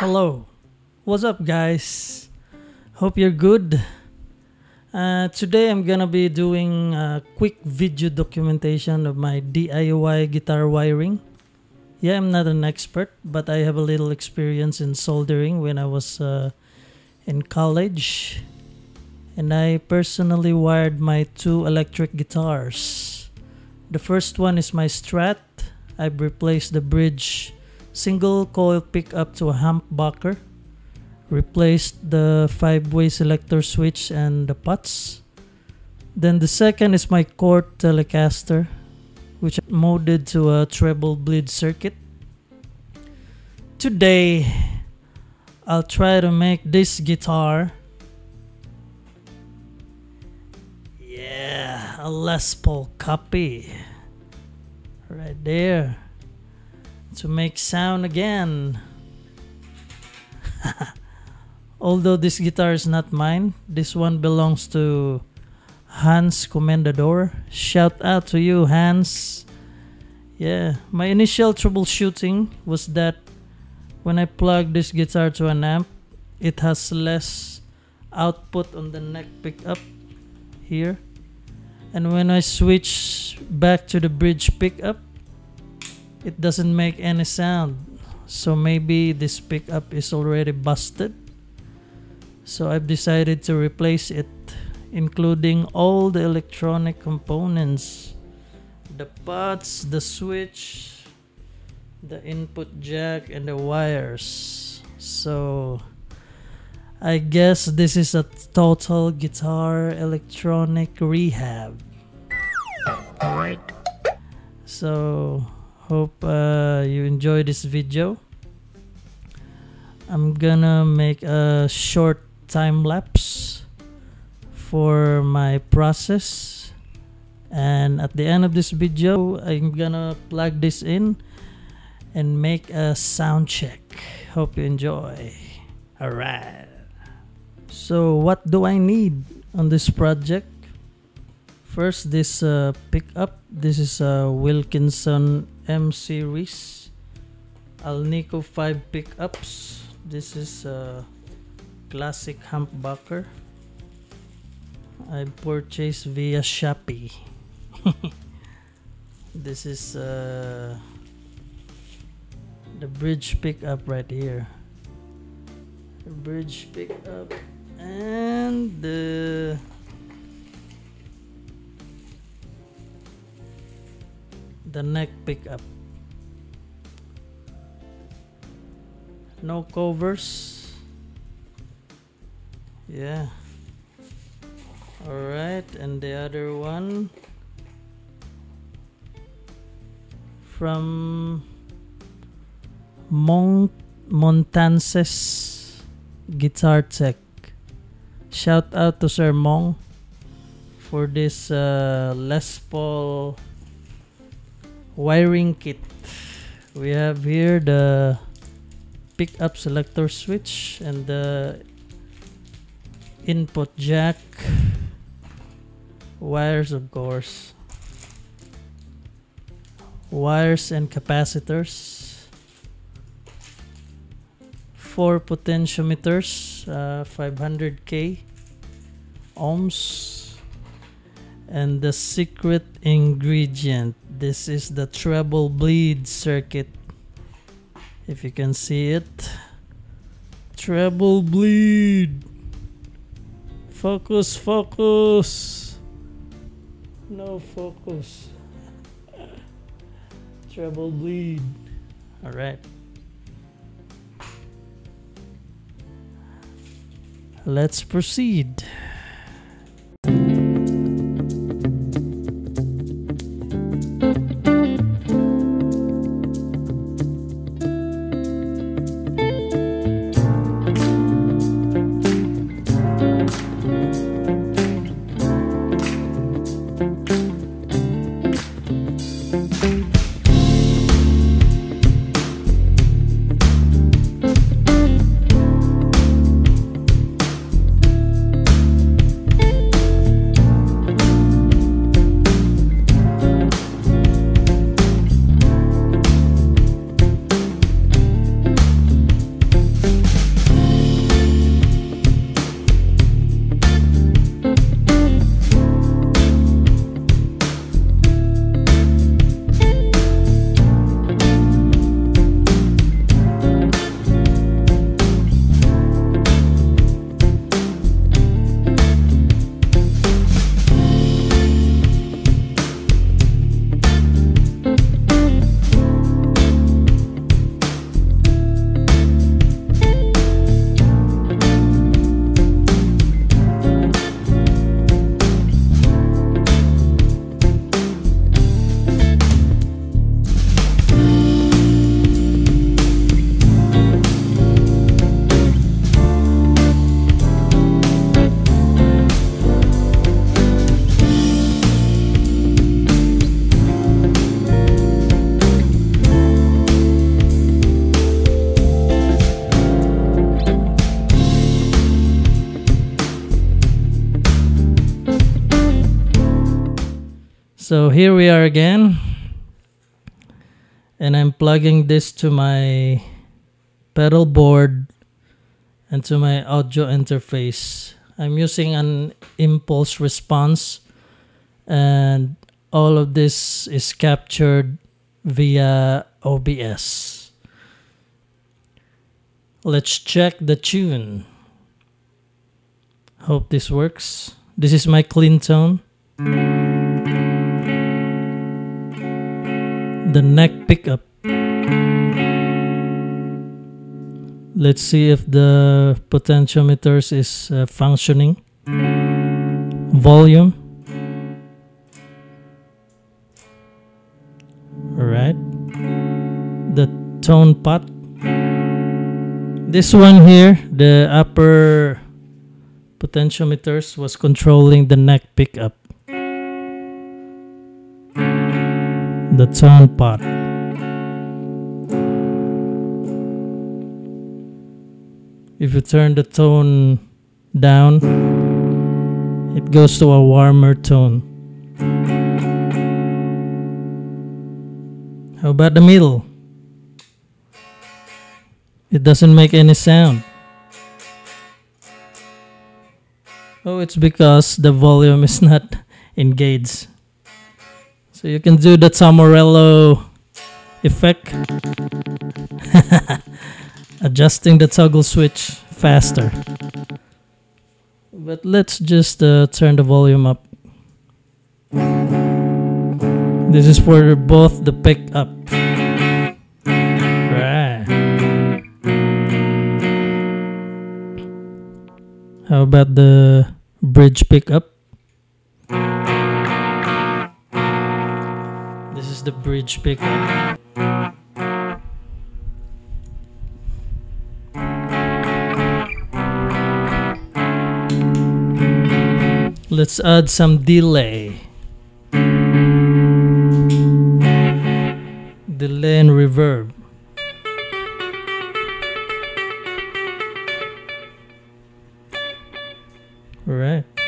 Hello. What's up, guys? Hope you're good. Uh, today I'm gonna be doing a quick video documentation of my DIY guitar wiring. Yeah, I'm not an expert, but I have a little experience in soldering when I was uh, in college. And I personally wired my two electric guitars. The first one is my Strat. I've replaced the bridge single coil pickup to a humbucker replaced the five-way selector switch and the pots. Then the second is my Cort Telecaster, which I molded to a treble bleed circuit. Today, I'll try to make this guitar. Yeah, a Les Paul copy. Right there. To make sound again. Although this guitar is not mine, this one belongs to Hans Comendador. Shout out to you, Hans. Yeah, my initial troubleshooting was that when I plug this guitar to an amp, it has less output on the neck pickup here. And when I switch back to the bridge pickup, it doesn't make any sound. So maybe this pickup is already busted. So I've decided to replace it, including all the electronic components the pots, the switch, the input jack, and the wires. So I guess this is a total guitar electronic rehab. Alright. So hope uh, you enjoy this video. I'm gonna make a short time lapse for my process. And at the end of this video I'm gonna plug this in and make a sound check. Hope you enjoy. Alright. So what do I need on this project? First this uh, pickup. This is a Wilkinson M series. Alnico 5 pickups. This is a classic humbucker I purchased via Shopee. This is uh, the bridge pickup right here. The bridge pickup and the neck pickup. No covers. Yeah. All right and the other one from Mont Montances Guitar Tech. Shout out to Sir Mong for this uh, Les Paul wiring kit. We have here the pickup selector switch and the input jack. Wires of course. Wires and capacitors. Four potentiometers uh, 500k ohms. And the secret ingredient this is the treble bleed circuit if you can see it treble bleed Focus, focus. No focus. Treble bleed. All right. Let's proceed. So here we are again. And I'm plugging this to my pedal board and to my audio interface. I'm using an impulse response and all of this is captured via OBS. Let's check the tune. Hope this works. This is my clean tone. The neck pickup. Let's see if the potentiometers is uh, functioning. Volume. Alright. The tone pot. This one here, the upper potentiometers was controlling the neck pickup. The tone part. If you turn the tone down, it goes to a warmer tone. How about the middle? It doesn't make any sound. Oh, it's because the volume is not engaged. So you can do the Tom effect. Adjusting the toggle switch faster. But let's just uh, turn the volume up. This is for both the pickup. Right. How about the bridge pickup? The bridge pickup. Let's add some delay. Delay and reverb. Alright. Sounds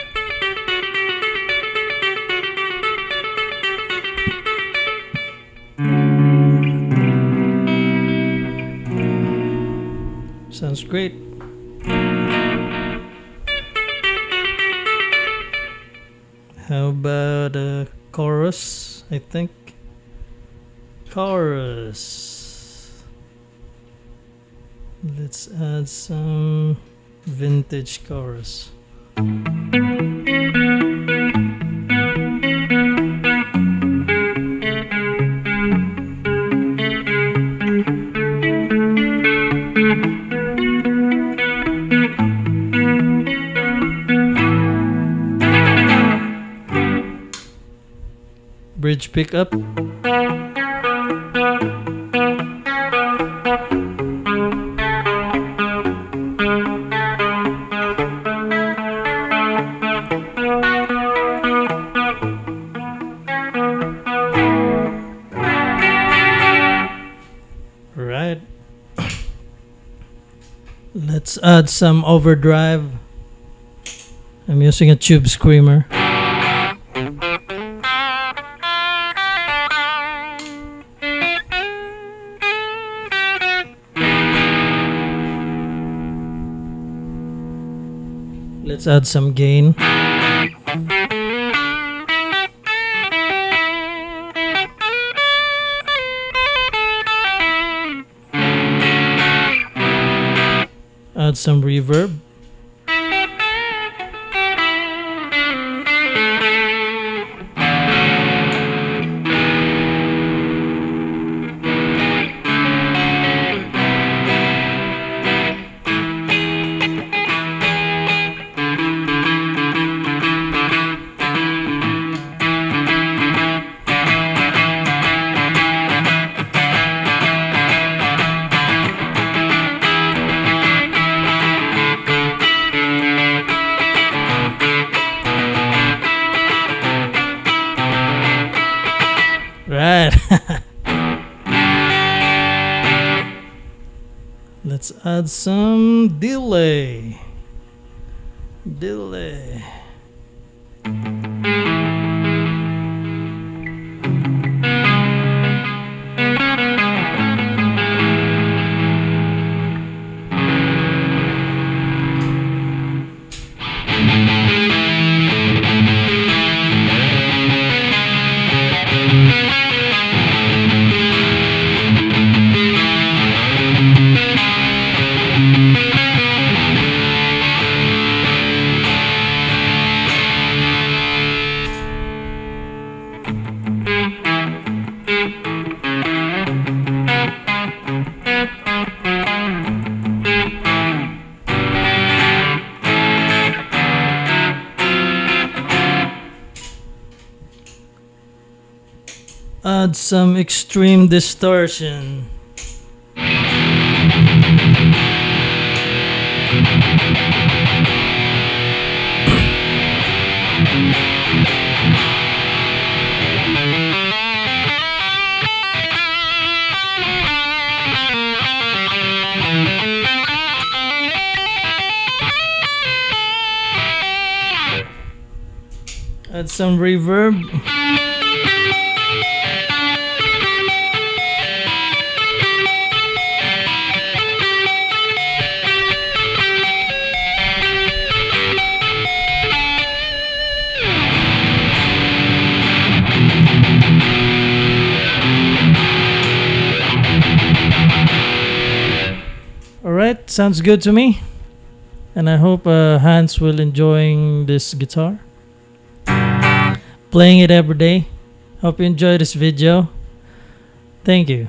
great. How about a chorus? I think. Chorus. Let's add some vintage chorus. Bridge pickup. Right. Let's add some overdrive. I'm using a tube screamer. Let's add some gain. Add some reverb. Let's add some delay. Delay. Add some extreme distortion. Add some reverb. Sounds good to me. And I hope uh, Hans will enjoying this guitar. Playing it every day. Hope you enjoy this video. Thank you.